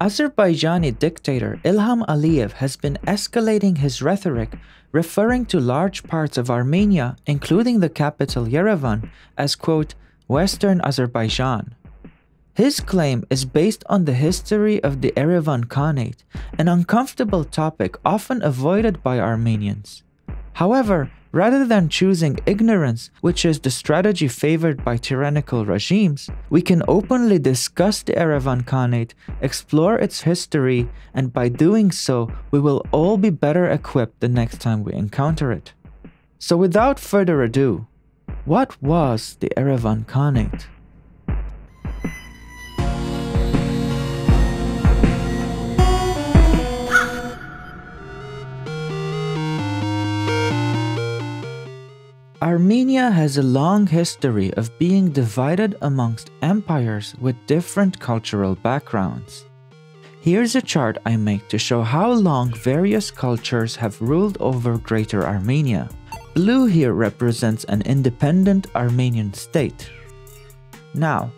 Azerbaijani dictator Ilham Aliyev has been escalating his rhetoric, referring to large parts of Armenia, including the capital Yerevan, as quote, Western Azerbaijan. His claim is based on the history of the Yerevan Khanate, an uncomfortable topic often avoided by Armenians. However, Rather than choosing ignorance, which is the strategy favored by tyrannical regimes, we can openly discuss the Erevan Khanate, explore its history, and by doing so, we will all be better equipped the next time we encounter it. So without further ado, what was the Erevan Khanate? Armenia has a long history of being divided amongst empires with different cultural backgrounds. Here's a chart I make to show how long various cultures have ruled over Greater Armenia. Blue here represents an independent Armenian state. Now,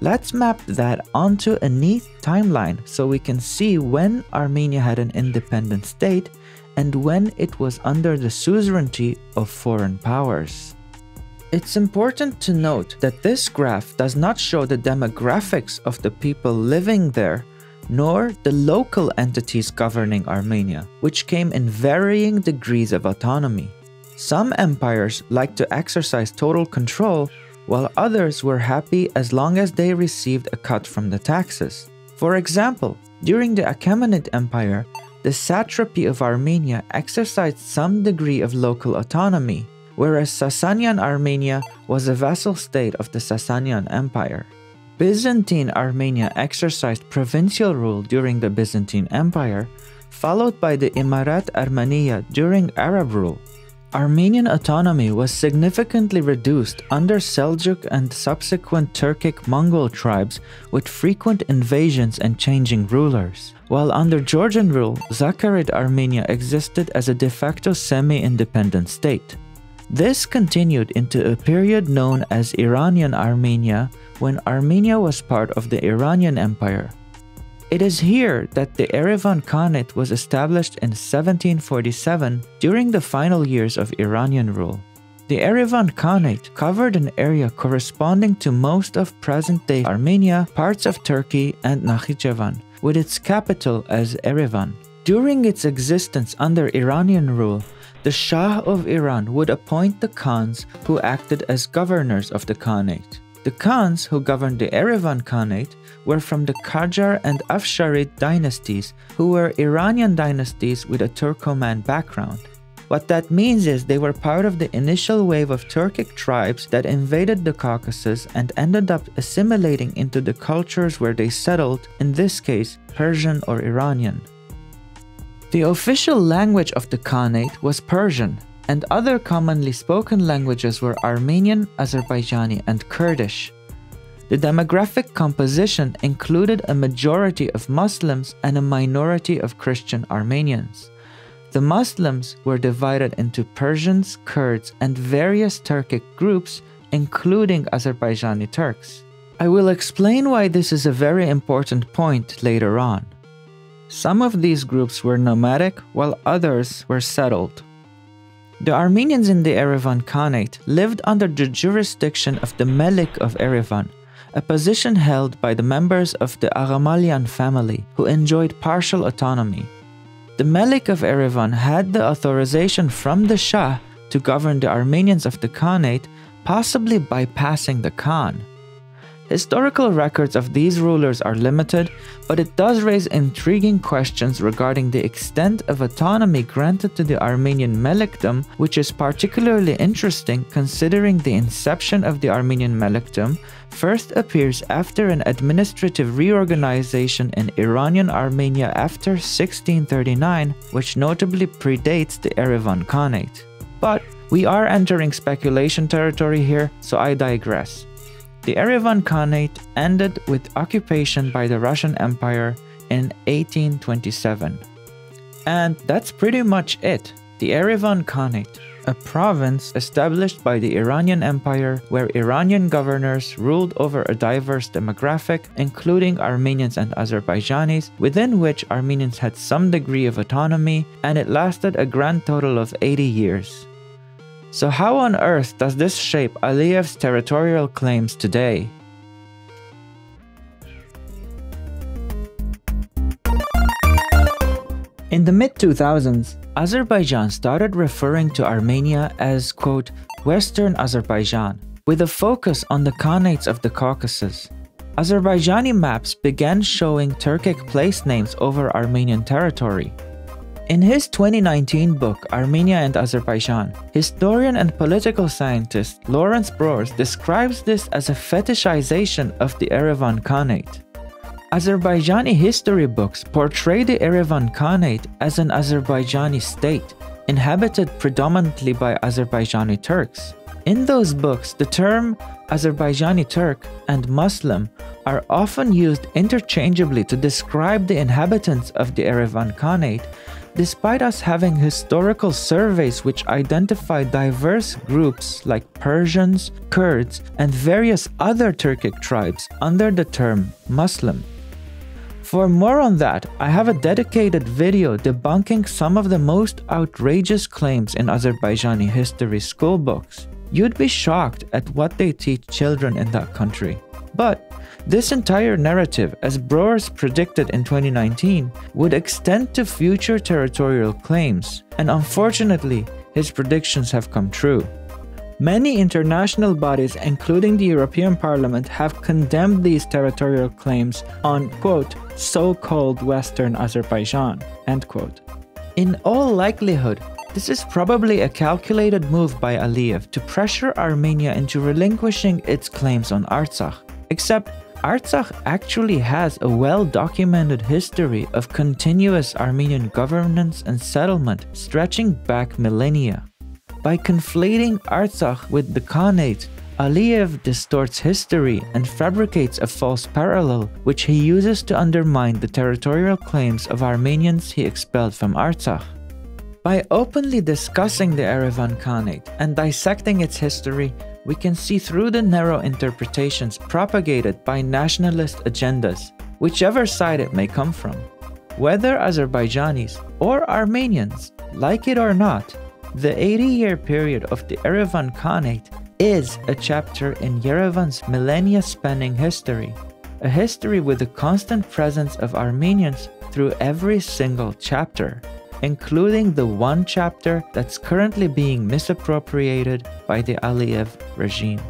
let's map that onto a neat timeline so we can see when Armenia had an independent state and when it was under the suzerainty of foreign powers. It's important to note that this graph does not show the demographics of the people living there, nor the local entities governing Armenia, which came in varying degrees of autonomy. Some empires liked to exercise total control, while others were happy as long as they received a cut from the taxes. For example, during the Achaemenid Empire, the satrapy of Armenia exercised some degree of local autonomy, whereas Sasanian Armenia was a vassal state of the Sasanian Empire. Byzantine Armenia exercised provincial rule during the Byzantine Empire, followed by the Imarat Armenia during Arab rule. Armenian autonomy was significantly reduced under Seljuk and subsequent Turkic Mongol tribes with frequent invasions and changing rulers, while under Georgian rule, Zakharid Armenia existed as a de facto semi-independent state. This continued into a period known as Iranian Armenia when Armenia was part of the Iranian Empire, it is here that the Yerevan Khanate was established in 1747 during the final years of Iranian rule. The Yerevan Khanate covered an area corresponding to most of present-day Armenia, parts of Turkey, and Nakhichevan, with its capital as Yerevan. During its existence under Iranian rule, the Shah of Iran would appoint the Khans who acted as governors of the Khanate. The Khans who governed the Yerevan Khanate were from the Qajar and Afsharid dynasties, who were Iranian dynasties with a Turkoman background. What that means is they were part of the initial wave of Turkic tribes that invaded the Caucasus and ended up assimilating into the cultures where they settled, in this case, Persian or Iranian. The official language of the Khanate was Persian, and other commonly spoken languages were Armenian, Azerbaijani, and Kurdish. The demographic composition included a majority of Muslims and a minority of Christian Armenians. The Muslims were divided into Persians, Kurds, and various Turkic groups, including Azerbaijani Turks. I will explain why this is a very important point later on. Some of these groups were nomadic, while others were settled. The Armenians in the Yerevan Khanate lived under the jurisdiction of the Melik of Yerevan, a position held by the members of the Aghamalian family who enjoyed partial autonomy. The Melik of Yerevan had the authorization from the Shah to govern the Armenians of the Khanate, possibly bypassing the Khan. Historical records of these rulers are limited, but it does raise intriguing questions regarding the extent of autonomy granted to the Armenian Melikdom, which is particularly interesting considering the inception of the Armenian Melikdom first appears after an administrative reorganization in Iranian Armenia after 1639, which notably predates the Yerevan Khanate. But we are entering speculation territory here, so I digress. The Yerevan Khanate ended with occupation by the Russian Empire in 1827. And that's pretty much it. The Yerevan Khanate a province established by the Iranian Empire where Iranian governors ruled over a diverse demographic, including Armenians and Azerbaijanis, within which Armenians had some degree of autonomy, and it lasted a grand total of 80 years. So, how on earth does this shape Aliyev's territorial claims today? In the mid 2000s, Azerbaijan started referring to Armenia as, quote, Western Azerbaijan, with a focus on the Khanates of the Caucasus. Azerbaijani maps began showing Turkic place names over Armenian territory. In his 2019 book, Armenia and Azerbaijan, historian and political scientist Laurence Broers describes this as a fetishization of the Erevan Khanate. Azerbaijani history books portray the Erevan Khanate as an Azerbaijani state, inhabited predominantly by Azerbaijani Turks. In those books, the term Azerbaijani Turk and Muslim are often used interchangeably to describe the inhabitants of the Erevan Khanate, despite us having historical surveys which identify diverse groups like Persians, Kurds, and various other Turkic tribes under the term Muslim. For more on that, I have a dedicated video debunking some of the most outrageous claims in Azerbaijani history school books. You'd be shocked at what they teach children in that country. But this entire narrative, as Broers predicted in 2019, would extend to future territorial claims, and unfortunately, his predictions have come true. Many international bodies, including the European Parliament, have condemned these territorial claims on, quote, so called Western Azerbaijan, end quote. In all likelihood, this is probably a calculated move by Aliyev to pressure Armenia into relinquishing its claims on Artsakh. Except, Artsakh actually has a well documented history of continuous Armenian governance and settlement stretching back millennia. By conflating Artsakh with the Khanate, Aliyev distorts history and fabricates a false parallel, which he uses to undermine the territorial claims of Armenians he expelled from Artsakh. By openly discussing the Erevan Khanate and dissecting its history, we can see through the narrow interpretations propagated by nationalist agendas, whichever side it may come from. Whether Azerbaijanis or Armenians, like it or not, the 80 year period of the Erevan Khanate is a chapter in Yerevan's millennia spanning history, a history with the constant presence of Armenians through every single chapter, including the one chapter that's currently being misappropriated by the Aliyev regime.